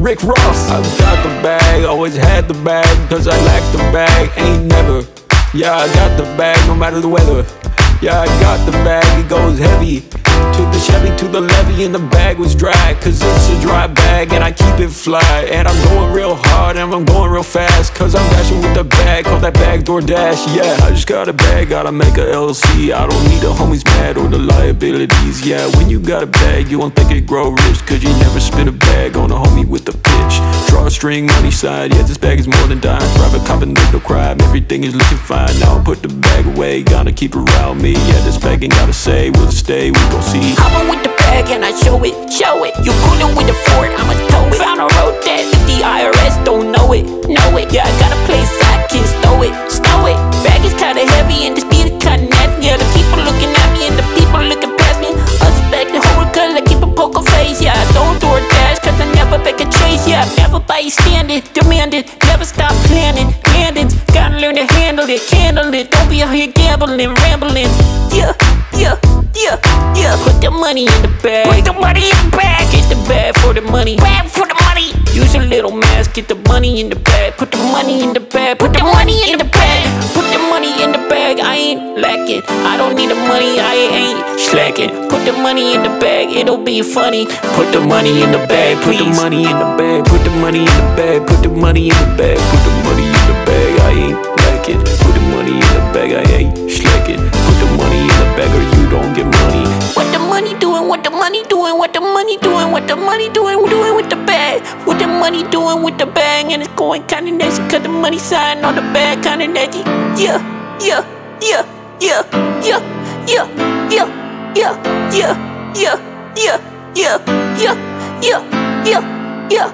Rick Ross. I've got the bag, always had the bag, cause I lack the bag, ain't never. Yeah, I got the bag no matter the weather. Yeah, I got the bag, it goes heavy. Took the Chevy to the levee and the bag was dry. Cause it's a dry bag and I keep it fly. And I'm going real hard and I'm going real fast. Cause I'm dashing with the bag, call that bag DoorDash. Yeah, I just got a bag, gotta make a LLC. I don't need the homies mad or the liabilities. Yeah, when you got a bag, you won't think it grow rich. Cause you never spin a bag Drawstring money side, yeah, this bag is more than dime. Private cop and no crime, everything is looking fine. Now I put the bag away, gotta keep around me. Yeah, this bag ain't gotta say, will it stay? We gon' see. On with the bag and I show it, show it. You coolin' with the fort, I'ma tow it. Found a road that if the IRS don't know it, know it. Yeah, I bystand it, demand it, never stop planning, landing. Gotta learn to handle it, handle it. Don't be out here gambling, rambling. Yeah, yeah, yeah, yeah. Put the money in the bag. Put the money in the bag. Get the bag for the money. Bag for the money. Use a little mask. Get the money in the bag. Put the money in the bag. Put the money in the bag. Put the money in the bag. I ain't lacking. I don't need the money. I ain't slacking. Put the money in the bag. It'll be funny. Put the money in the bag. Put the money in the bag, money in the bag, put the money in the bag, put the money in the bag, I ain't it. Put the money in the bag, I ain't slacking. Put the money in the bag or you don't get money. What the money doing? What the money doing? What the money doing? What the money doing? Doing with the bag? What the money doing with the bag? And it's going kinda nasty cause the money sign on the bag kinda nasty. Yeah, yeah, yeah, yeah, yeah, yeah, yeah, yeah, yeah, yeah, yeah, yeah, yeah, yeah, yeah, yeah.